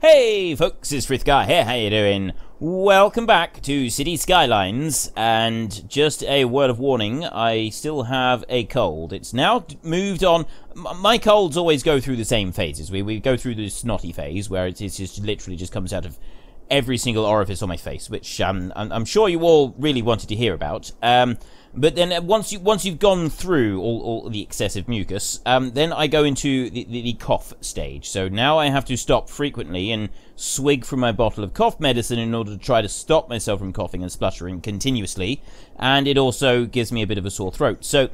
Hey folks, it's Frithgar here, how you doing? Welcome back to City Skylines, and just a word of warning, I still have a cold. It's now moved on, my colds always go through the same phases. We, we go through the snotty phase, where it, it's just literally just comes out of every single orifice on my face, which um, I'm, I'm, sure you all really wanted to hear about. Um, but then uh, once you once you've gone through all, all the excessive mucus, um, then I go into the, the, the, cough stage. So now I have to stop frequently and swig from my bottle of cough medicine in order to try to stop myself from coughing and spluttering continuously. And it also gives me a bit of a sore throat. So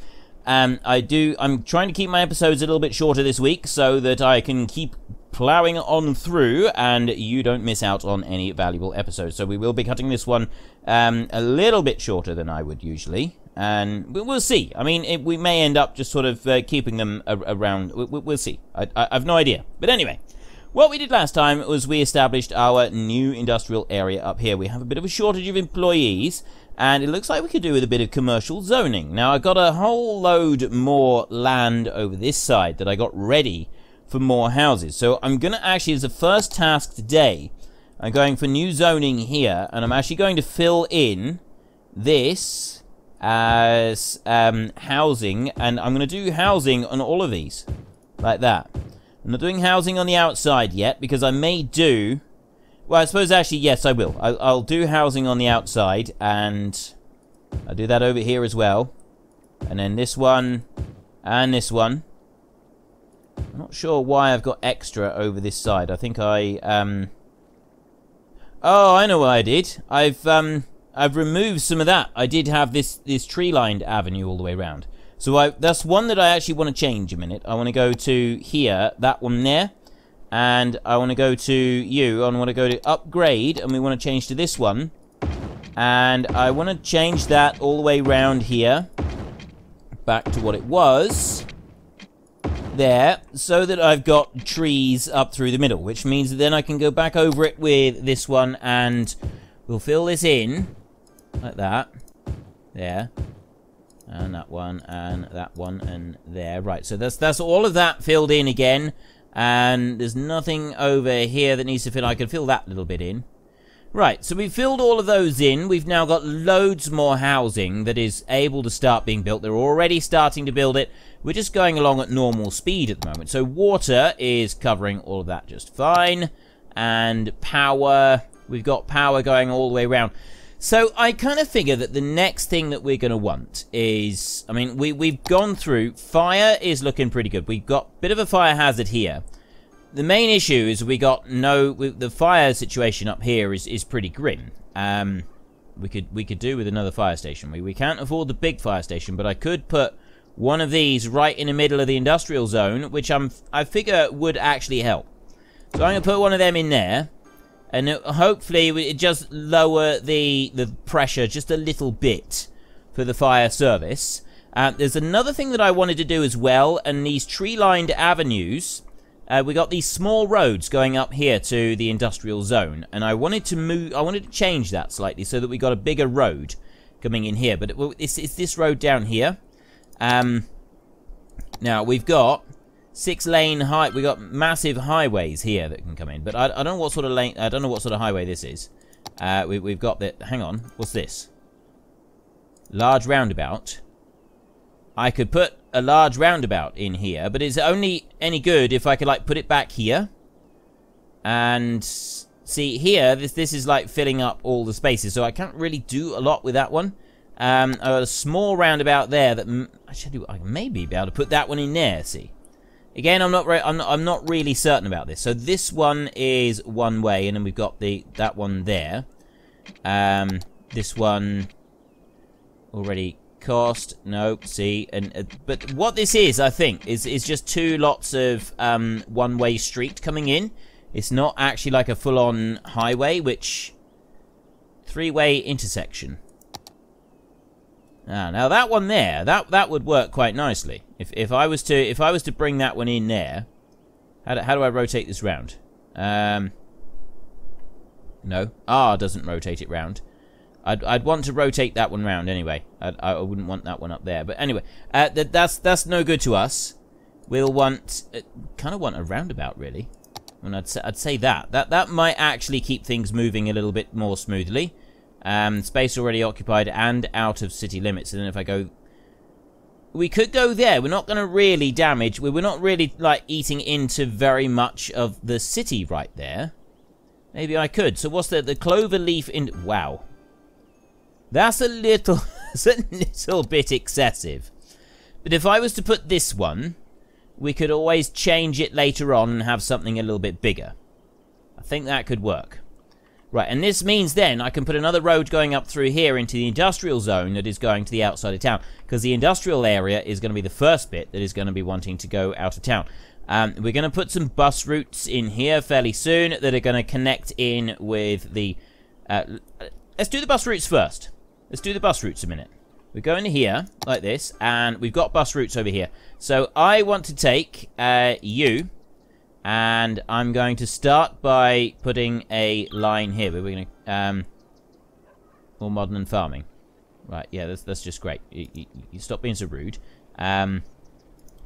um, I do. I'm trying to keep my episodes a little bit shorter this week so that I can keep plowing on through and you don't miss out on any valuable episodes. So we will be cutting this one um, a little bit shorter than I would usually and we'll see. I mean, it, we may end up just sort of uh, keeping them around. We, will see. I, I, have no idea. But anyway, what we did last time was we established our new industrial area up here. We have a bit of a shortage of employees, and it looks like we could do with a bit of commercial zoning. Now, I got a whole load more land over this side that I got ready for more houses. So I'm going to actually, as a first task today, I'm going for new zoning here, and I'm actually going to fill in this as um, housing, and I'm going to do housing on all of these, like that. I'm not doing housing on the outside yet, because I may do... Well, I suppose actually, yes, I will. I'll, I'll do housing on the outside, and I'll do that over here as well. And then this one, and this one. I'm not sure why I've got extra over this side. I think I, um... Oh, I know what I did. I've, um... I've removed some of that. I did have this, this tree-lined avenue all the way around. So I, that's one that I actually want to change a minute. I want to go to here, that one there. And I want to go to you. I want to go to upgrade, and we want to change to this one. And I want to change that all the way around here. Back to what it was. There. So that I've got trees up through the middle. Which means then I can go back over it with this one and we'll fill this in like that. There. And that one, and that one, and there. Right, so that's, that's all of that filled in again. And there's nothing over here that needs to fill. I can fill that little bit in. Right, so we've filled all of those in. We've now got loads more housing that is able to start being built. They're already starting to build it. We're just going along at normal speed at the moment. So water is covering all of that just fine. And power, we've got power going all the way around. So I kind of figure that the next thing that we're going to want is, I mean, we, we've gone through, fire is looking pretty good. We've got a bit of a fire hazard here. The main issue is we got no, we, the fire situation up here is, is pretty grim. Um, we could we could do with another fire station. We, we can't afford the big fire station, but I could put one of these right in the middle of the industrial zone, which I'm, I figure would actually help. So I'm going to put one of them in there and it, hopefully it just lower the the pressure just a little bit for the fire service. Uh, there's another thing that I wanted to do as well, and these tree-lined avenues. Uh, we got these small roads going up here to the industrial zone, and I wanted to move. I wanted to change that slightly so that we got a bigger road coming in here. But it, it's, it's this road down here. Um, now we've got six lane high. We got massive highways here that can come in, but I, I don't know what sort of lane. I don't know what sort of highway this is. Uh, we, we've got that. Hang on, what's this? Large roundabout. I could put a large roundabout in here, but it's only any good if I could like put it back here. And see here, this this is like filling up all the spaces, so I can't really do a lot with that one. Um, a small roundabout there that I should do. I maybe be able to put that one in there. See. Again, I'm not, I'm not I'm not really certain about this. So this one is one way, and then we've got the that one there. Um, this one already cost. No, see, and uh, but what this is, I think, is is just two lots of um, one-way street coming in. It's not actually like a full-on highway, which three-way intersection. Ah, now that one there, that that would work quite nicely. If if I was to if I was to bring that one in there, how do, how do I rotate this round? Um, no, R doesn't rotate it round. I'd I'd want to rotate that one round anyway. I'd, I wouldn't want that one up there. But anyway, uh, that's that's no good to us. We'll want uh, kind of want a roundabout really. And I'd say, I'd say that. That that might actually keep things moving a little bit more smoothly. Um, space already occupied and out of city limits. And then if I go... We could go there. We're not going to really damage... We're not really, like, eating into very much of the city right there. Maybe I could. So what's the... The clover leaf in... Wow. That's a little... that's a little bit excessive. But if I was to put this one we could always change it later on and have something a little bit bigger. I think that could work. Right, and this means then I can put another road going up through here into the industrial zone that is going to the outside of town. Because the industrial area is going to be the first bit that is going to be wanting to go out of town. Um, we're going to put some bus routes in here fairly soon that are going to connect in with the... Uh, let's do the bus routes first. Let's do the bus routes a minute. We go into here, like this, and we've got bus routes over here. So I want to take uh, you, and I'm going to start by putting a line here. We're going to... Um, more modern and farming. Right, yeah, that's, that's just great. You, you, you stop being so rude. Um,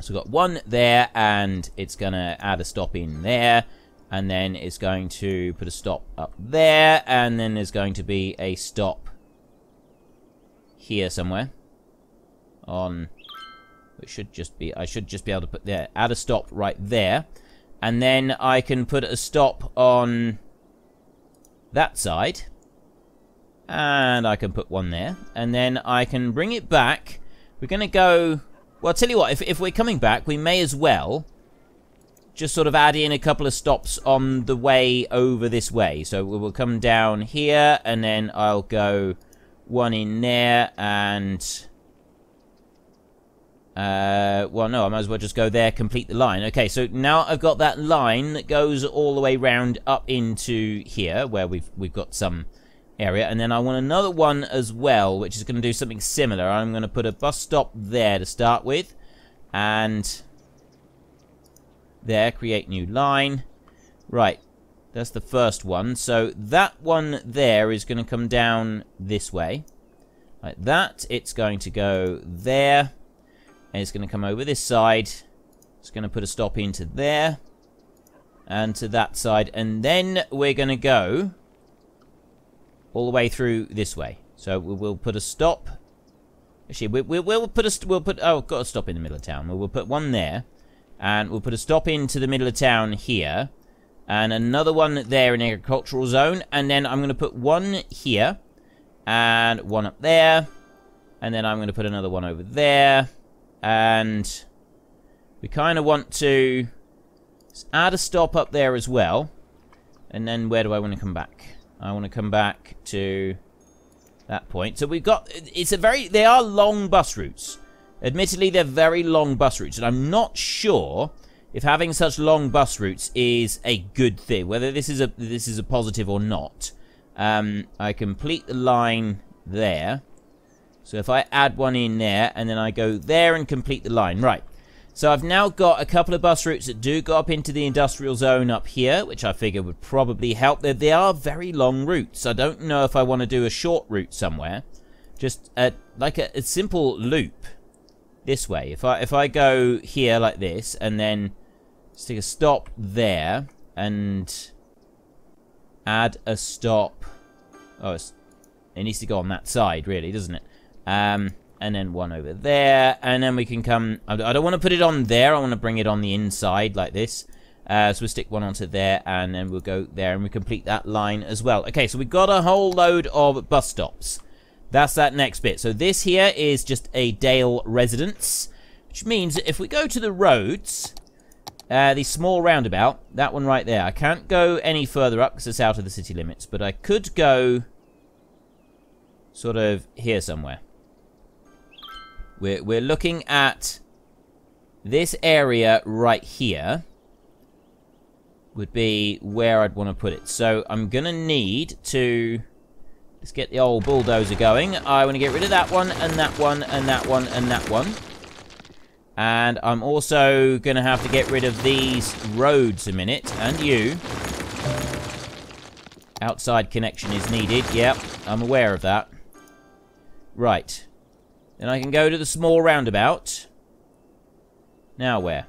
so we've got one there, and it's going to add a stop in there. And then it's going to put a stop up there, and then there's going to be a stop here somewhere. On... It should just be... I should just be able to put there. Add a stop right there. And then I can put a stop on that side. And I can put one there. And then I can bring it back. We're going to go... Well, I'll tell you what. If, if we're coming back, we may as well just sort of add in a couple of stops on the way over this way. So we'll come down here, and then I'll go one in there, and... Uh, well, no, I might as well just go there, complete the line. Okay, so now I've got that line that goes all the way round up into here, where we've we've got some area. And then I want another one as well, which is going to do something similar. I'm going to put a bus stop there to start with. And there, create new line. Right, that's the first one. So that one there is going to come down this way. Like that. It's going to go there. And it's going to come over this side. It's going to put a stop into there. And to that side. And then we're going to go all the way through this way. So we'll put a stop. Actually, we, we, we'll put a... We'll put... Oh, got a stop in the middle of town. We'll put one there. And we'll put a stop into the middle of town here and another one there in agricultural zone, and then I'm going to put one here, and one up there, and then I'm going to put another one over there, and we kind of want to add a stop up there as well, and then where do I want to come back? I want to come back to that point. So we've got, it's a very, they are long bus routes. Admittedly, they're very long bus routes, and I'm not sure if having such long bus routes is a good thing, whether this is a this is a positive or not. Um, I complete the line there. So if I add one in there, and then I go there and complete the line. Right. So I've now got a couple of bus routes that do go up into the industrial zone up here, which I figure would probably help. They, they are very long routes. I don't know if I want to do a short route somewhere. Just a, like a, a simple loop this way. If I if I go here like this, and then stick a stop there, and add a stop. Oh, it needs to go on that side, really, doesn't it? Um, and then one over there, and then we can come... I don't want to put it on there, I want to bring it on the inside like this. Uh, so we'll stick one onto there, and then we'll go there, and we complete that line as well. Okay, so we've got a whole load of bus stops. That's that next bit. So this here is just a Dale residence, which means if we go to the roads, uh, the small roundabout, that one right there, I can't go any further up because it's out of the city limits, but I could go sort of here somewhere. We're, we're looking at this area right here would be where I'd want to put it. So I'm going to need to Let's get the old bulldozer going. I want to get rid of that one, and that one, and that one, and that one. And I'm also going to have to get rid of these roads a minute, and you. Outside connection is needed. Yep, I'm aware of that. Right. Then I can go to the small roundabout. Now where?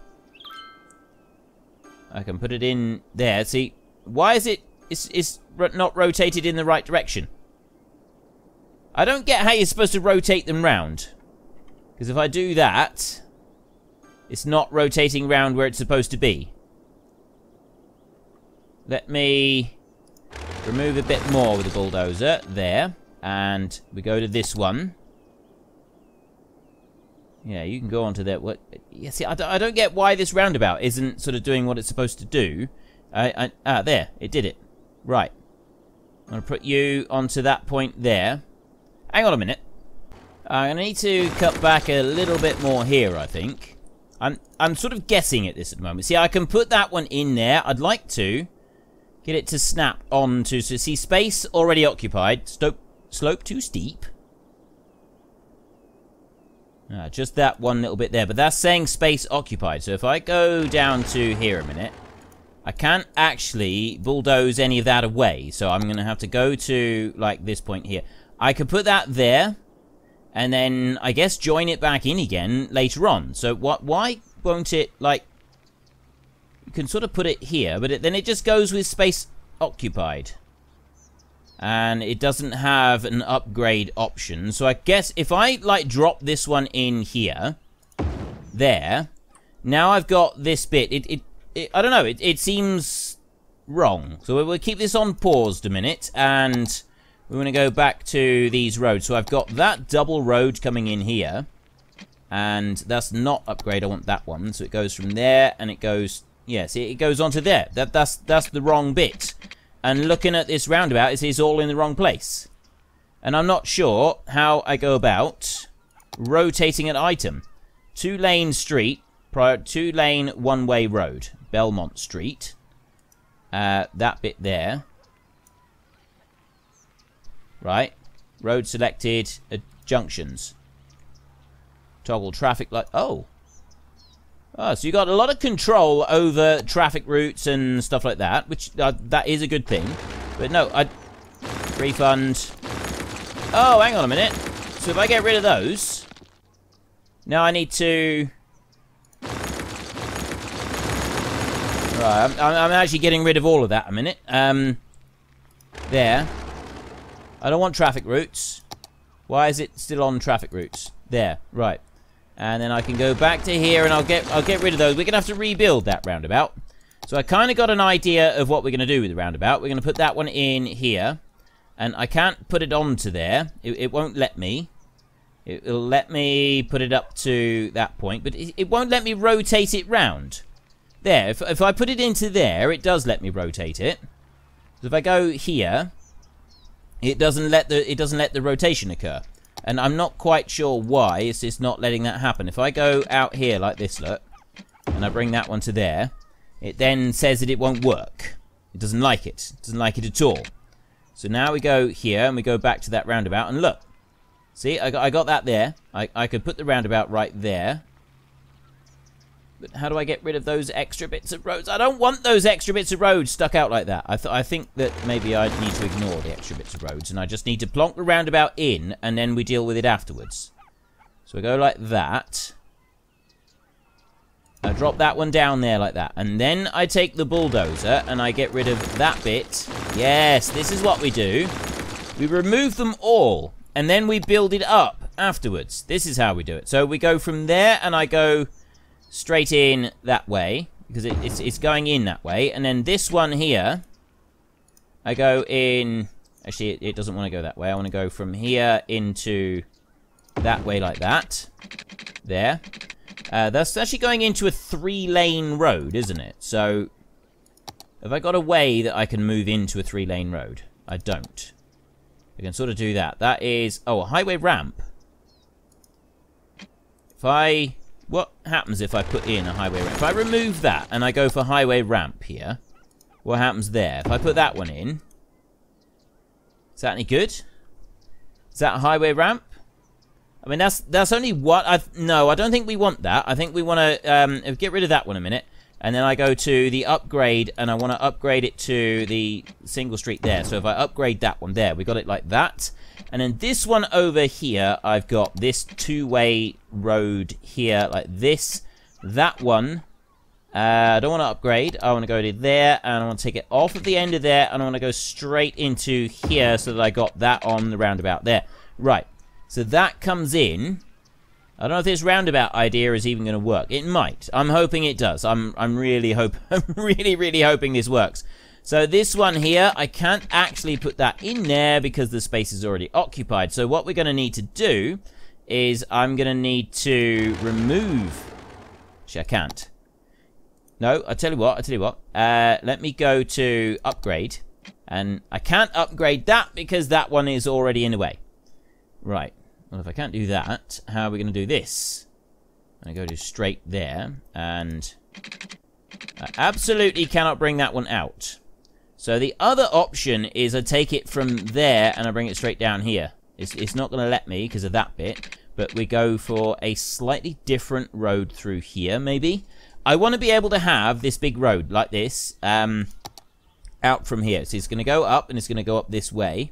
I can put it in there. See, why is it it's, it's not rotated in the right direction? I don't get how you're supposed to rotate them round. Because if I do that, it's not rotating round where it's supposed to be. Let me remove a bit more with the bulldozer. There. And we go to this one. Yeah, you can go on to that. What? Yeah, see, I don't, I don't get why this roundabout isn't sort of doing what it's supposed to do. I, I, ah, there. It did it. Right. I'm to put you onto that point there. Hang on a minute. To need to cut back a little bit more here, I think. I'm, I'm sort of guessing at this at the moment. See, I can put that one in there. I'd like to get it to snap onto... So, see, space already occupied. Slope, slope too steep. Ah, just that one little bit there. But that's saying space occupied. So if I go down to here a minute, I can't actually bulldoze any of that away. So I'm going to have to go to, like, this point here. I could put that there, and then, I guess, join it back in again later on. So what? why won't it, like... You can sort of put it here, but it, then it just goes with space occupied and it doesn't have an upgrade option. So I guess if I, like, drop this one in here, there, now I've got this bit. It, it, it I don't know, it, it seems wrong. So we'll keep this on paused a minute, and we're to go back to these roads. So I've got that double road coming in here, and that's not upgrade. I want that one. So it goes from there, and it goes, yes, yeah, it goes onto there. That, that's, that's the wrong bit. And looking at this roundabout, it is all in the wrong place. And I'm not sure how I go about rotating an item. Two lane street, prior two lane one way road, Belmont Street. Uh, that bit there. Right. Road selected, uh, junctions. Toggle traffic light. Oh, Oh, so you got a lot of control over traffic routes and stuff like that, which uh, that is a good thing. But no, I refund. Oh, hang on a minute. So if I get rid of those, now I need to. Right, I'm, I'm actually getting rid of all of that a minute. Um, there. I don't want traffic routes. Why is it still on traffic routes? There, right. And then I can go back to here and I'll get I'll get rid of those. We're going to have to rebuild that roundabout. So I kind of got an idea of what we're going to do with the roundabout. We're going to put that one in here. And I can't put it onto there. It, it won't let me. It, will let me put it up to that point. But it, it won't let me rotate it round. There. If, if I put it into there, it does let me rotate it. So if I go here, it doesn't let the it doesn't let the rotation occur. And I'm not quite sure why it's just not letting that happen. If I go out here like this, look, and I bring that one to there, it then says that it won't work. It doesn't like it. It doesn't like it at all. So now we go here and we go back to that roundabout and look. See, I got, I got that there. I, I could put the roundabout right there. But how do I get rid of those extra bits of roads? I don't want those extra bits of roads stuck out like that. I, th I think that maybe I need to ignore the extra bits of roads and I just need to plonk the roundabout in and then we deal with it afterwards. So we go like that. I drop that one down there like that. And then I take the bulldozer and I get rid of that bit. Yes, this is what we do. We remove them all and then we build it up afterwards. This is how we do it. So we go from there and I go straight in that way because it, it's, it's going in that way. And then this one here, I go in... Actually, it, it doesn't want to go that way. I want to go from here into that way like that. There. Uh, that's actually going into a three-lane road, isn't it? So, have I got a way that I can move into a three-lane road? I don't. I can sort of do that. That is... Oh, a highway ramp. If I what happens if I put in a highway ramp? If I remove that and I go for highway ramp here, what happens there? If I put that one in, is that any good? Is that a highway ramp? I mean, that's that's only what I no. I don't think we want that. I think we want to um, get rid of that one a minute, and then I go to the upgrade, and I want to upgrade it to the single street there. So if I upgrade that one there, we got it like that. And then this one over here, I've got this two-way road here like this. That one Uh, I don't want to upgrade. I want to go to there, and I want to take it off at the end of there, and I want to go straight into here so that I got that on the roundabout there. Right. So that comes in. I don't know if this roundabout idea is even going to work. It might. I'm hoping it does. I'm I'm really hope I'm really really hoping this works. So this one here, I can't actually put that in there because the space is already occupied. So what we're going to need to do is I'm going to need to remove... Actually, I can't. No, I tell you what, I tell you what. Uh, let me go to upgrade. And I can't upgrade that because that one is already in the way. Right. Well, if I can't do that, how are we going to do this? I'm going to go to straight there. And I absolutely cannot bring that one out. So the other option is I take it from there and I bring it straight down here. It's, it's not going to let me because of that bit, but we go for a slightly different road through here, maybe. I want to be able to have this big road like this um, out from here. So it's going to go up and it's going to go up this way.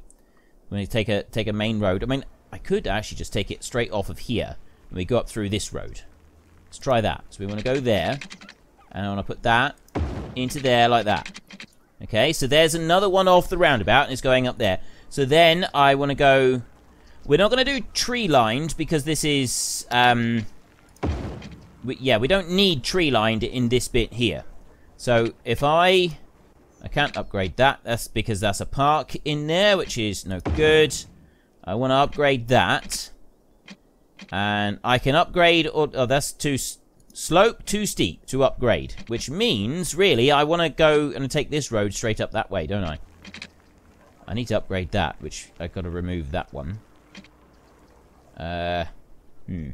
When you take a take a main road. I mean, I could actually just take it straight off of here and we go up through this road. Let's try that. So we want to go there and I want to put that into there like that. Okay, so there's another one off the roundabout, and it's going up there. So then I want to go... We're not going to do tree-lined, because this is... Um, we, yeah, we don't need tree-lined in this bit here. So if I... I can't upgrade that. That's because that's a park in there, which is no good. I want to upgrade that. And I can upgrade... Or, oh, that's too Slope too steep to upgrade, which means, really, I want to go and take this road straight up that way, don't I? I need to upgrade that, which I've got to remove that one. Uh, hmm.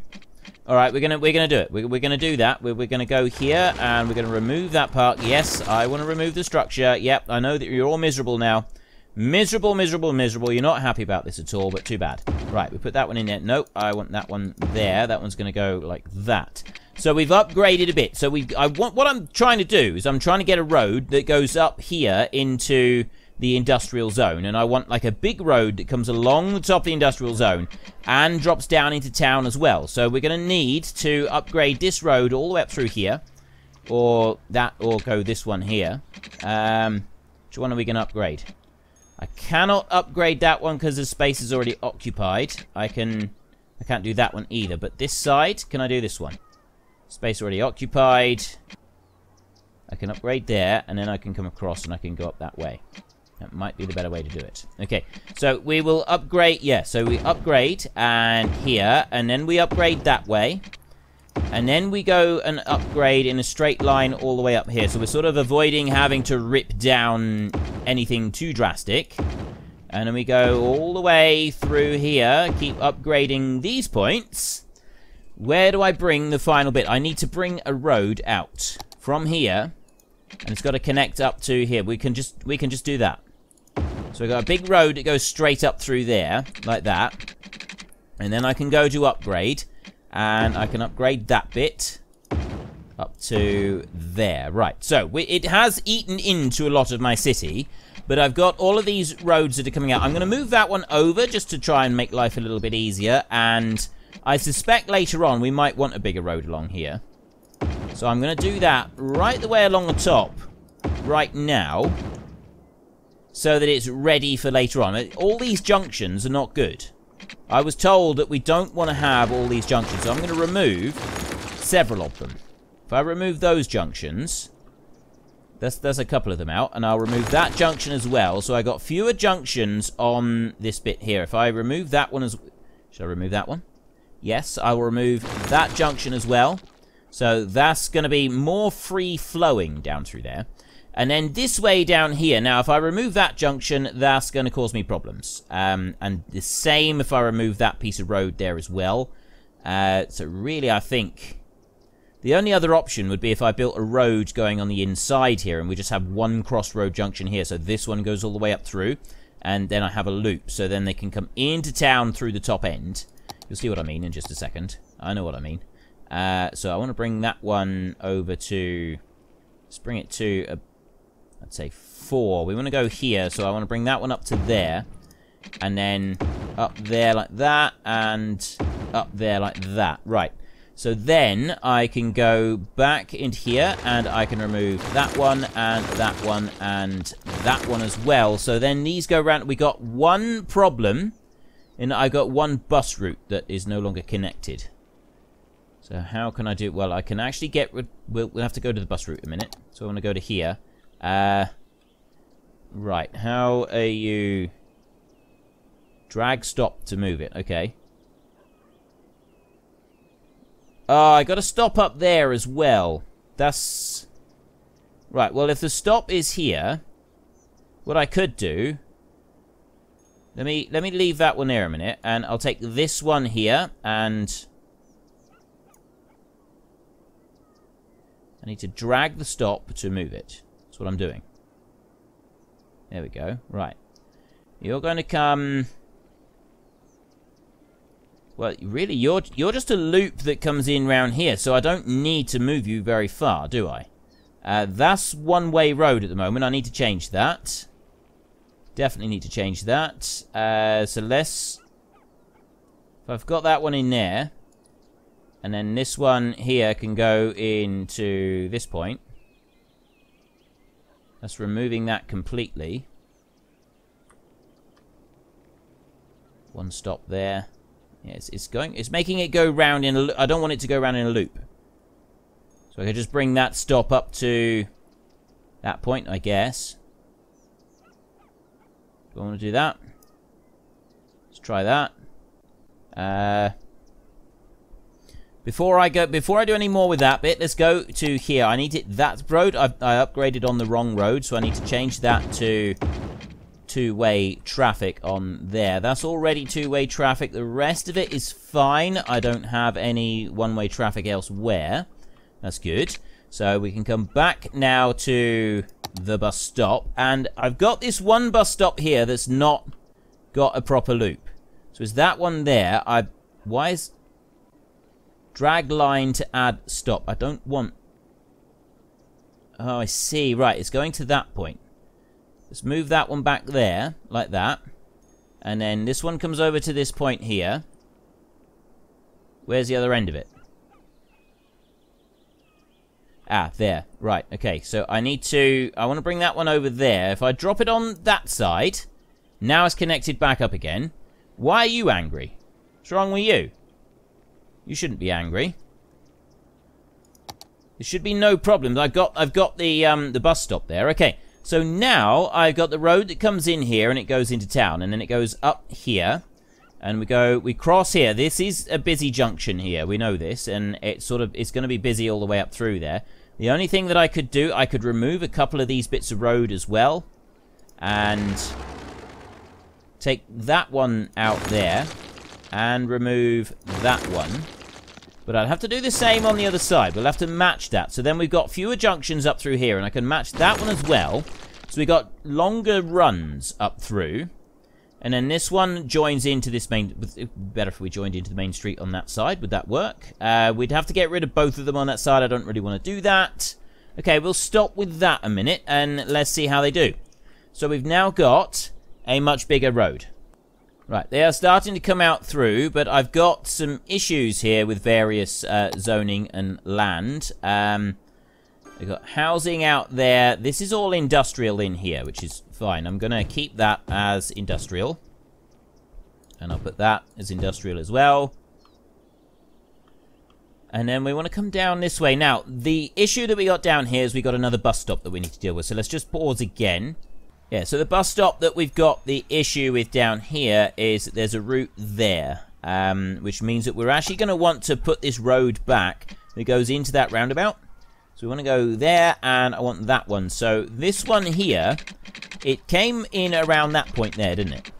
All right, we're gonna we're gonna do it. We're, we're gonna do that. We're, we're gonna go here and we're gonna remove that part. Yes, I want to remove the structure. Yep, I know that you're all miserable now. Miserable, miserable, miserable. You're not happy about this at all, but too bad. Right, we put that one in there. Nope, I want that one there. That one's gonna go like that. So we've upgraded a bit. So we, I want what I'm trying to do is I'm trying to get a road that goes up here into the industrial zone, and I want like a big road that comes along the top of the industrial zone and drops down into town as well. So we're going to need to upgrade this road all the way up through here, or that, or go this one here. Um, which one are we going to upgrade? I cannot upgrade that one because the space is already occupied. I can, I can't do that one either. But this side, can I do this one? Space already occupied. I can upgrade there, and then I can come across and I can go up that way. That might be the better way to do it. Okay, so we will upgrade, yeah, so we upgrade and here, and then we upgrade that way. And then we go and upgrade in a straight line all the way up here. So we're sort of avoiding having to rip down anything too drastic. And then we go all the way through here, keep upgrading these points. Where do I bring the final bit? I need to bring a road out from here, and it's got to connect up to here. We can just we can just do that. So we've got a big road that goes straight up through there, like that. And then I can go to upgrade, and I can upgrade that bit up to there. Right, so we, it has eaten into a lot of my city, but I've got all of these roads that are coming out. I'm going to move that one over just to try and make life a little bit easier, and I suspect later on we might want a bigger road along here. So I'm going to do that right the way along the top right now so that it's ready for later on. All these junctions are not good. I was told that we don't want to have all these junctions, so I'm going to remove several of them. If I remove those junctions, there's, there's a couple of them out, and I'll remove that junction as well, so I got fewer junctions on this bit here. If I remove that one as... Should I remove that one? Yes, I will remove that junction as well. So that's going to be more free-flowing down through there. And then this way down here. Now, if I remove that junction, that's going to cause me problems. Um, and the same if I remove that piece of road there as well. Uh, so really, I think... The only other option would be if I built a road going on the inside here, and we just have one crossroad junction here. So this one goes all the way up through, and then I have a loop. So then they can come into town through the top end. You'll see what I mean in just a second. I know what I mean. Uh, so I want to bring that one over to... Let's bring it to, a, let's say, 4. We want to go here, so I want to bring that one up to there. And then up there like that, and up there like that. Right. So then I can go back into here and I can remove that one and that one and that one as well. So then these go around. We got one problem in I got one bus route that is no longer connected. So how can I do it? Well, I can actually get rid... We'll, we'll have to go to the bus route a minute. So I want to go to here. Uh, right, how are you... Drag stop to move it. Okay. Oh, I got to stop up there as well. That's... Right, well, if the stop is here, what I could do... Let me, let me leave that one there a minute, and I'll take this one here, and... I need to drag the stop to move it. That's what I'm doing. There we go. Right. You're going to come... Well, really, you're you're just a loop that comes in round here, so I don't need to move you very far, do I? Uh, that's one-way road at the moment. I need to change that. Definitely need to change that. Uh, so let's... If I've got that one in there, and then this one here can go into this point. That's removing that completely. One stop there. Yeah, it's, it's going. It's making it go round in. a. I don't want it to go round in a loop. So I can just bring that stop up to that point, I guess. Do I want to do that? Let's try that. Uh, before I go, before I do any more with that bit, let's go to here. I need it. That road I, I upgraded on the wrong road, so I need to change that to two-way traffic on there. That's already two-way traffic. The rest of it is fine. I don't have any one-way traffic elsewhere. That's good. So we can come back now to the bus stop. And I've got this one bus stop here that's not got a proper loop. So is that one there? I Why is... Drag line to add stop. I don't want... Oh, I see. Right, it's going to that point. Let's move that one back there, like that. And then this one comes over to this point here. Where's the other end of it? Ah, there. Right, okay. So I need to... I want to bring that one over there. If I drop it on that side, now it's connected back up again. Why are you angry? What's wrong with you? You shouldn't be angry. There should be no problems. I've got I've got the um the bus stop there. Okay. So now I've got the road that comes in here and it goes into town and then it goes up here and we go we cross here. This is a busy junction here. We know this and it's sort of it's going to be busy all the way up through there. The only thing that I could do, I could remove a couple of these bits of road as well and take that one out there and remove that one. But I'd have to do the same on the other side. We'll have to match that. So then we've got fewer junctions up through here, and I can match that one as well. So we've got longer runs up through. And then this one joins into this main... Better if we joined into the main street on that side. Would that work? Uh, we'd have to get rid of both of them on that side. I don't really want to do that. Okay, we'll stop with that a minute, and let's see how they do. So we've now got a much bigger road. Right, they are starting to come out through, but I've got some issues here with various uh, zoning and land. Um, we've got housing out there. This is all industrial in here, which is fine. I'm going to keep that as industrial. And I'll put that as industrial as well. And then we want to come down this way. Now, the issue that we got down here is we got another bus stop that we need to deal with. So let's just pause again. Yeah, so the bus stop that we've got the issue with down here is that there's a route there, um, which means that we're actually going to want to put this road back that goes into that roundabout. So we want to go there, and I want that one. So this one here, it came in around that point there, didn't it?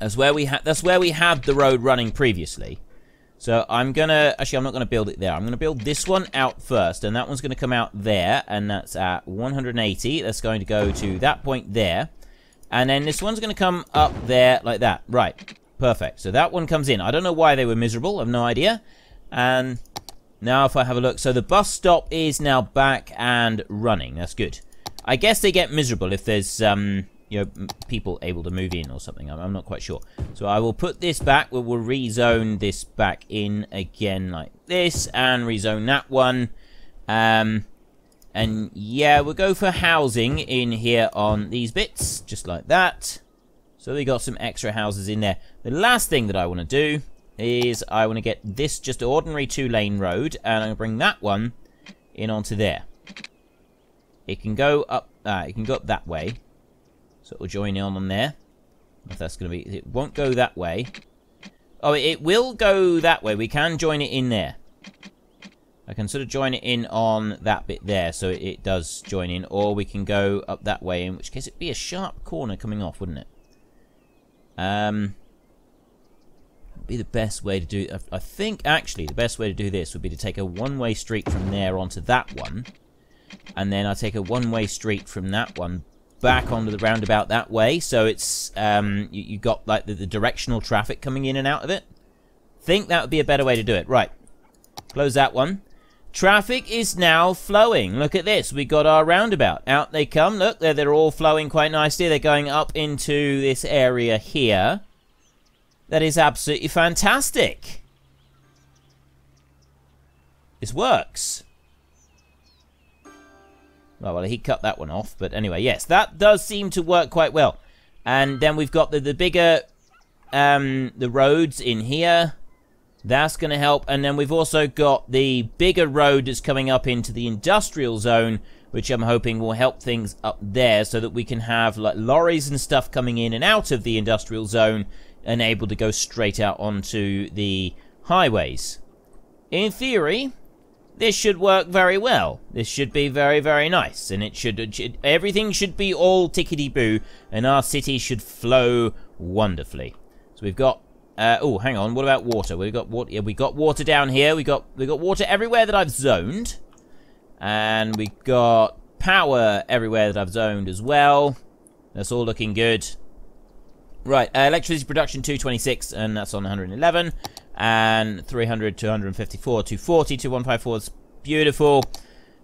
That's where we had. That's where we had the road running previously. So I'm gonna, actually I'm not gonna build it there. I'm gonna build this one out first, and that one's gonna come out there, and that's at 180. That's going to go to that point there. And then this one's gonna come up there like that. Right, perfect. So that one comes in. I don't know why they were miserable, I've no idea. And now if I have a look, so the bus stop is now back and running. That's good. I guess they get miserable if there's, um, you know, people able to move in or something. I'm, I'm not quite sure. So I will put this back. We will rezone this back in again like this and rezone that one. Um, and yeah, we'll go for housing in here on these bits, just like that. So we got some extra houses in there. The last thing that I want to do is I want to get this just ordinary two-lane road, and I'm going to bring that one in onto there. It can go up, uh, it can go up that way. So it will join in on there. If that's going to be, it won't go that way. Oh, it will go that way. We can join it in there. I can sort of join it in on that bit there, so it does join in. Or we can go up that way, in which case it'd be a sharp corner coming off, wouldn't it? Um, be the best way to do... I think, actually, the best way to do this would be to take a one-way street from there onto that one. And then I take a one-way street from that one back onto the roundabout that way. So it's, um, you, you got, like, the, the directional traffic coming in and out of it. Think that would be a better way to do it. Right. Close that one. Traffic is now flowing. Look at this. We got our roundabout. Out they come. Look, they're, they're all flowing quite nicely. They're going up into this area here. That is absolutely fantastic. This works. Well, he cut that one off. But anyway, yes, that does seem to work quite well. And then we've got the, the bigger um, the roads in here. That's going to help. And then we've also got the bigger road that's coming up into the industrial zone, which I'm hoping will help things up there so that we can have like lorries and stuff coming in and out of the industrial zone and able to go straight out onto the highways. In theory, this should work very well. This should be very, very nice. And it should, it should everything should be all tickety-boo and our city should flow wonderfully. So we've got uh, oh, hang on. What about water? We've got water. Yeah, we got water down here. We got we got water everywhere that I've zoned, and we've got power everywhere that I've zoned as well. That's all looking good. Right, uh, electricity production 226, and that's on 111, and 300, 254, 240, 2154. It's beautiful.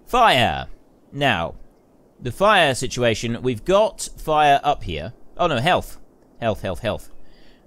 Fire. Now, the fire situation. We've got fire up here. Oh no, health, health, health, health.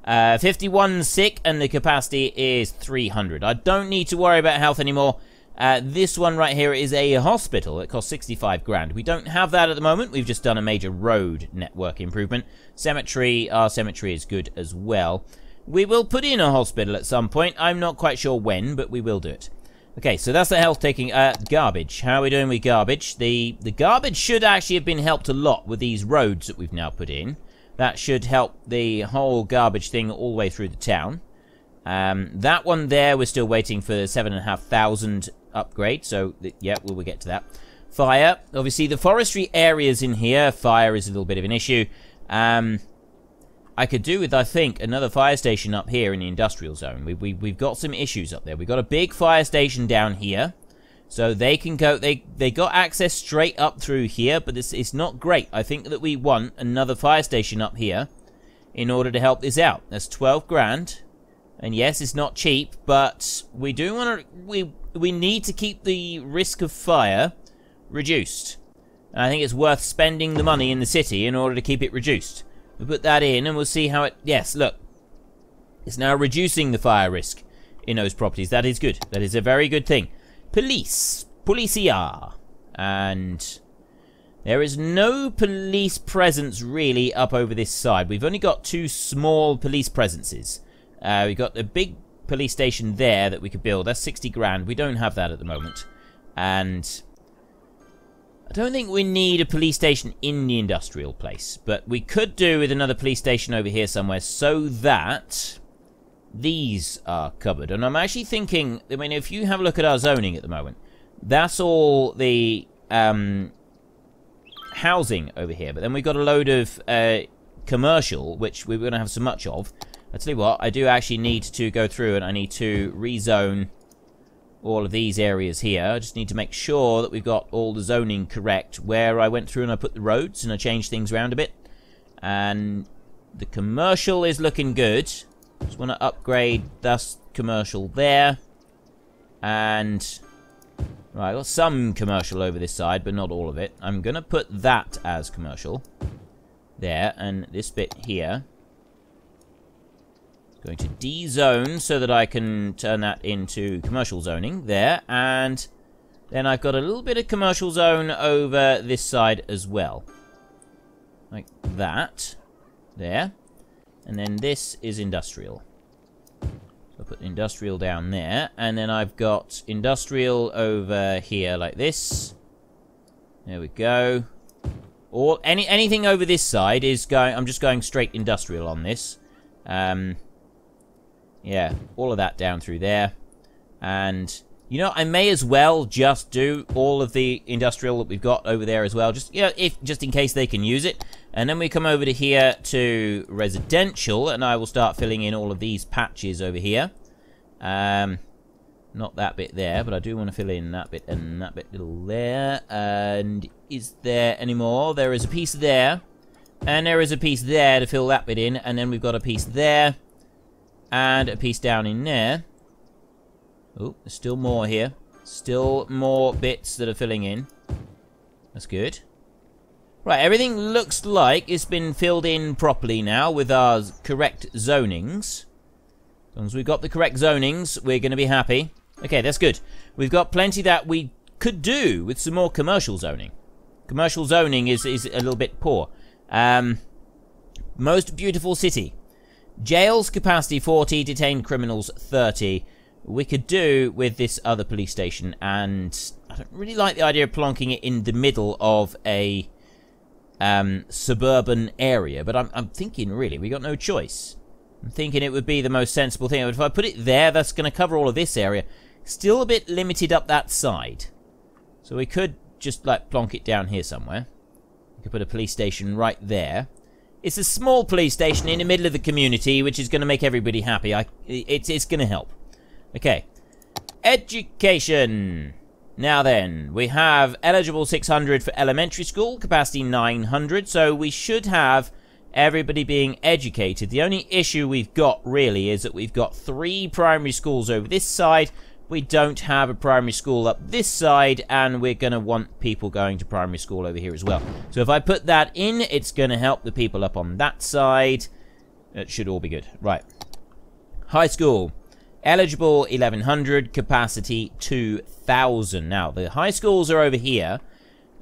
Uh, 51 sick, and the capacity is 300. I don't need to worry about health anymore. Uh, this one right here is a hospital. It costs 65 grand. We don't have that at the moment. We've just done a major road network improvement. Cemetery, our cemetery is good as well. We will put in a hospital at some point. I'm not quite sure when, but we will do it. Okay, so that's the health taking. Uh, garbage. How are we doing with garbage? The, the garbage should actually have been helped a lot with these roads that we've now put in. That should help the whole garbage thing all the way through the town. Um, that one there, we're still waiting for the 7,500 upgrade, so, yeah, we will get to that. Fire. Obviously, the forestry areas in here, fire is a little bit of an issue. Um, I could do with, I think, another fire station up here in the industrial zone. We, we, we've got some issues up there. We've got a big fire station down here. So they can go, they, they got access straight up through here, but it's, it's not great. I think that we want another fire station up here in order to help this out. That's 12 grand. And yes, it's not cheap, but we do want to, we, we need to keep the risk of fire reduced. And I think it's worth spending the money in the city in order to keep it reduced. We put that in and we'll see how it, yes, look. It's now reducing the fire risk in those properties. That is good. That is a very good thing police. Policia. And there is no police presence really up over this side. We've only got two small police presences. Uh, we've got the big police station there that we could build. That's 60 grand. We don't have that at the moment. And I don't think we need a police station in the industrial place. But we could do with another police station over here somewhere so that these are covered. And I'm actually thinking, I mean, if you have a look at our zoning at the moment, that's all the um, housing over here. But then we've got a load of uh, commercial, which we're going to have so much of. I tell you what, I do actually need to go through and I need to rezone all of these areas here. I just need to make sure that we've got all the zoning correct where I went through and I put the roads and I changed things around a bit. And the commercial is looking good. Just want to upgrade this commercial there. And... Right, I got some commercial over this side, but not all of it. I'm going to put that as commercial. there, and this bit here. Going to D-zone so that I can turn that into commercial zoning there, and then I've got a little bit of commercial zone over this side as well. Like that. There. And then this is industrial. So I'll put industrial down there. And then I've got industrial over here like this. There we go. Or any anything over this side is going... I'm just going straight industrial on this. Um, yeah, all of that down through there. And you know, I may as well just do all of the industrial that we've got over there as well, just you know, if just in case they can use it. And then we come over to here to residential, and I will start filling in all of these patches over here. Um, not that bit there, but I do want to fill in that bit and that bit little there. And is there any more? There is a piece there, and there is a piece there to fill that bit in, and then we've got a piece there, and a piece down in there. Oh, there's still more here. Still more bits that are filling in. That's good. Right, everything looks like it's been filled in properly now with our correct zonings. As long as we've got the correct zonings, we're going to be happy. Okay, that's good. We've got plenty that we could do with some more commercial zoning. Commercial zoning is, is a little bit poor. Um, most beautiful city. Jails capacity 40, detained criminals 30 we could do with this other police station, and I don't really like the idea of plonking it in the middle of a um, suburban area, but I'm, I'm thinking, really, we got no choice. I'm thinking it would be the most sensible thing. But if I put it there, that's going to cover all of this area. Still a bit limited up that side. So we could just, like, plonk it down here somewhere. We could put a police station right there. It's a small police station in the middle of the community, which is going to make everybody happy. I, it's, it's going to help. Okay. Education. Now then, we have eligible 600 for elementary school, capacity 900, so we should have everybody being educated. The only issue we've got, really, is that we've got three primary schools over this side. We don't have a primary school up this side, and we're going to want people going to primary school over here as well. So if I put that in, it's going to help the people up on that side. It should all be good. Right. High school. Eligible 1100, capacity 2000. Now, the high schools are over here.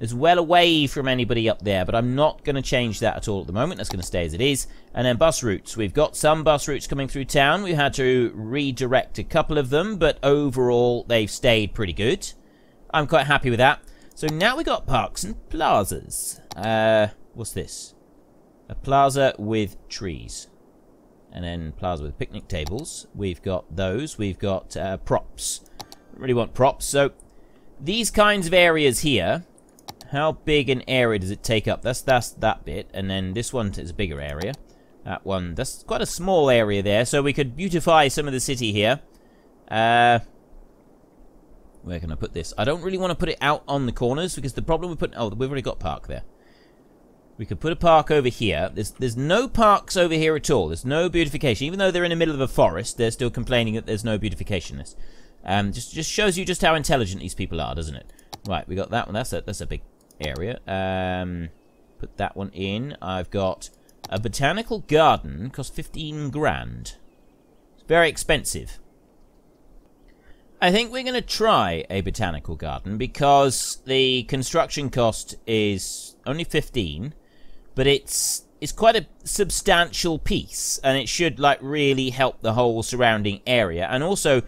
It's well away from anybody up there, but I'm not going to change that at all at the moment. That's going to stay as it is. And then bus routes. We've got some bus routes coming through town. We had to redirect a couple of them, but overall, they've stayed pretty good. I'm quite happy with that. So now we've got parks and plazas. Uh, what's this? A plaza with trees and then plaza with picnic tables. We've got those. We've got uh, props. Don't really want props. So these kinds of areas here, how big an area does it take up? That's that's that bit, and then this one is a bigger area. That one, that's quite a small area there, so we could beautify some of the city here. Uh, where can I put this? I don't really want to put it out on the corners, because the problem with putting... Oh, we've already got park there. We could put a park over here. There's there's no parks over here at all. There's no beautification. Even though they're in the middle of a forest, they're still complaining that there's no beautification. This um, just just shows you just how intelligent these people are, doesn't it? Right, we got that one. That's a that's a big area. Um, put that one in. I've got a botanical garden. costs 15 grand. It's very expensive. I think we're going to try a botanical garden because the construction cost is only 15 but it's it's quite a substantial piece, and it should like really help the whole surrounding area. And also,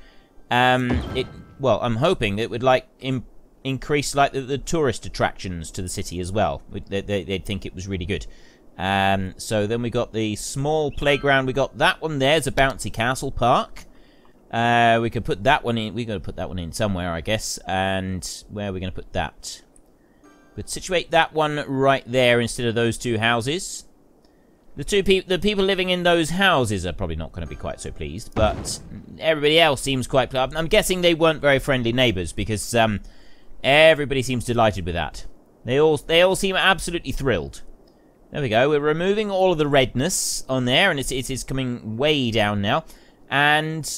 um, it well, I'm hoping it would like Im increase like the, the, tourist attractions to the city as well. They, they, would think it was really good. Um, so then we got the small playground. We got that one there's a bouncy castle park. Uh, we could put that one in. We're going to put that one in somewhere, I guess. And where are we going to put that? But situate that one right there instead of those two houses. The two people, the people living in those houses are probably not going to be quite so pleased, but everybody else seems quite. I'm guessing they weren't very friendly neighbours because um, everybody seems delighted with that. They all, they all seem absolutely thrilled. There we go. We're removing all of the redness on there, and it's, it's coming way down now. And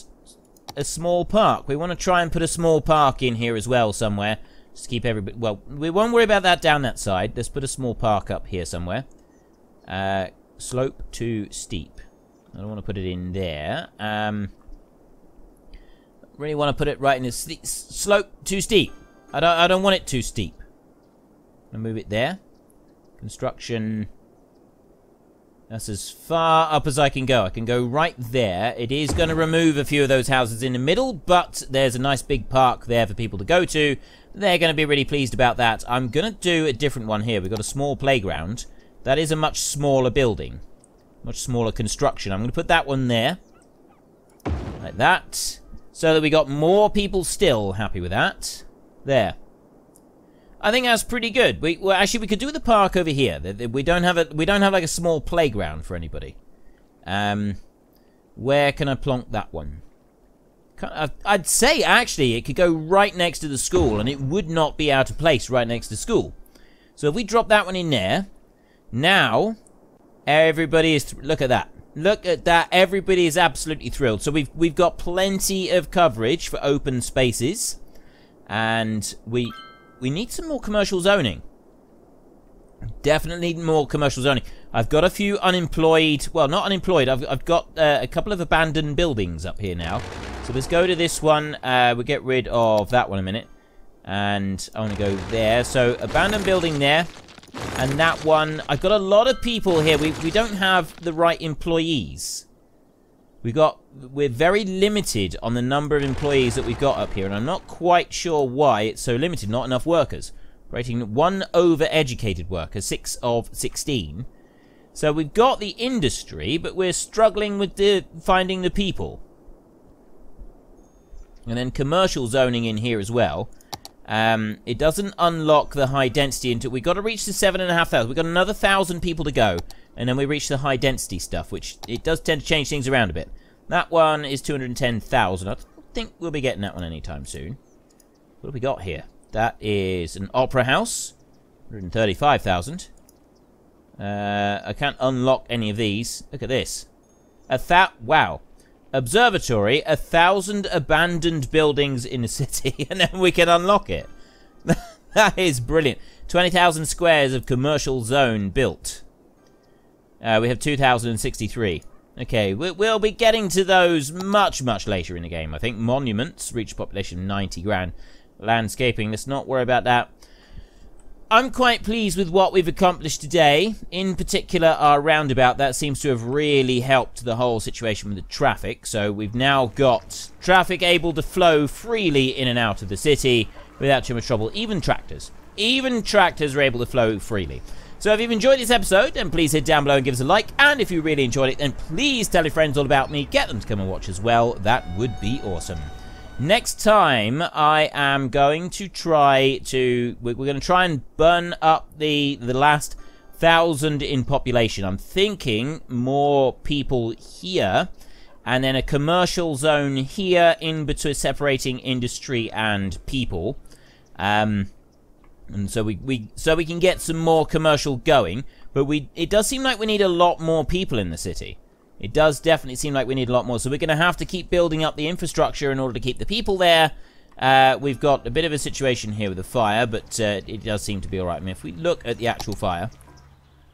a small park. We want to try and put a small park in here as well somewhere. Just keep everybody... Well, we won't worry about that down that side. Let's put a small park up here somewhere. Uh, slope too steep. I don't want to put it in there. Um, really want to put it right in the slope too steep. I don't. I don't want it too steep. i move it there. Construction. That's as far up as I can go. I can go right there. It is going to remove a few of those houses in the middle, but there's a nice big park there for people to go to. They're going to be really pleased about that. I'm going to do a different one here. We've got a small playground. That is a much smaller building. Much smaller construction. I'm going to put that one there. Like that. So that we got more people still happy with that. There. I think that's pretty good. We well, actually we could do the park over here. We don't have a we don't have like a small playground for anybody. Um, where can I plonk that one? I'd say actually it could go right next to the school, and it would not be out of place right next to school. So if we drop that one in there, now everybody is look at that. Look at that. Everybody is absolutely thrilled. So we've we've got plenty of coverage for open spaces, and we we need some more commercial zoning. Definitely need more commercial zoning. I've got a few unemployed, well, not unemployed, I've, I've got uh, a couple of abandoned buildings up here now. So let's go to this one. Uh, we'll get rid of that one a minute. And I want to go there. So abandoned building there. And that one, I've got a lot of people here. We, we don't have the right employees. We got, we're very limited on the number of employees that we've got up here, and I'm not quite sure why it's so limited. Not enough workers. Rating one over-educated worker, six of 16. So we've got the industry, but we're struggling with the, finding the people. And then commercial zoning in here as well. Um, it doesn't unlock the high density until we've got to reach the seven and a half thousand. We've got another thousand people to go and then we reach the high density stuff, which it does tend to change things around a bit. That one is 210,000. I don't think we'll be getting that one anytime soon. What have we got here? That is an opera house, 135,000. Uh, I can't unlock any of these. Look at this. A that wow. Observatory, a thousand abandoned buildings in the city, and then we can unlock it. that is brilliant. 20,000 squares of commercial zone built. Uh, we have 2,063. Okay, we'll be getting to those much, much later in the game. I think monuments reach population 90 grand. Landscaping, let's not worry about that. I'm quite pleased with what we've accomplished today. In particular, our roundabout. That seems to have really helped the whole situation with the traffic. So we've now got traffic able to flow freely in and out of the city without too much trouble. Even tractors. Even tractors are able to flow freely. So if you've enjoyed this episode, then please hit down below and give us a like. And if you really enjoyed it, then please tell your friends all about me. Get them to come and watch as well. That would be awesome. Next time, I am going to try to... We're going to try and burn up the, the last thousand in population. I'm thinking more people here and then a commercial zone here in between separating industry and people. Um, and so we, we so we can get some more commercial going. But we it does seem like we need a lot more people in the city. It does definitely seem like we need a lot more. So we're going to have to keep building up the infrastructure in order to keep the people there. Uh, we've got a bit of a situation here with the fire, but uh, it does seem to be alright. I mean, if we look at the actual fire,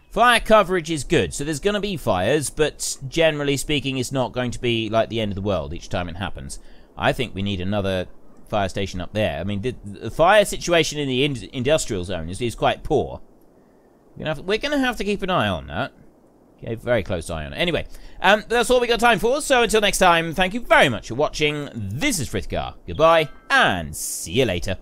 fire coverage is good. So there's going to be fires, but generally speaking, it's not going to be like the end of the world each time it happens. I think we need another fire station up there. I mean, the, the fire situation in the in industrial zone is, is quite poor. We're gonna, we're gonna have to keep an eye on that. Okay, very close eye on it. Anyway, um, that's all we got time for. So until next time, thank you very much for watching. This is Frithgar. Goodbye, and see you later.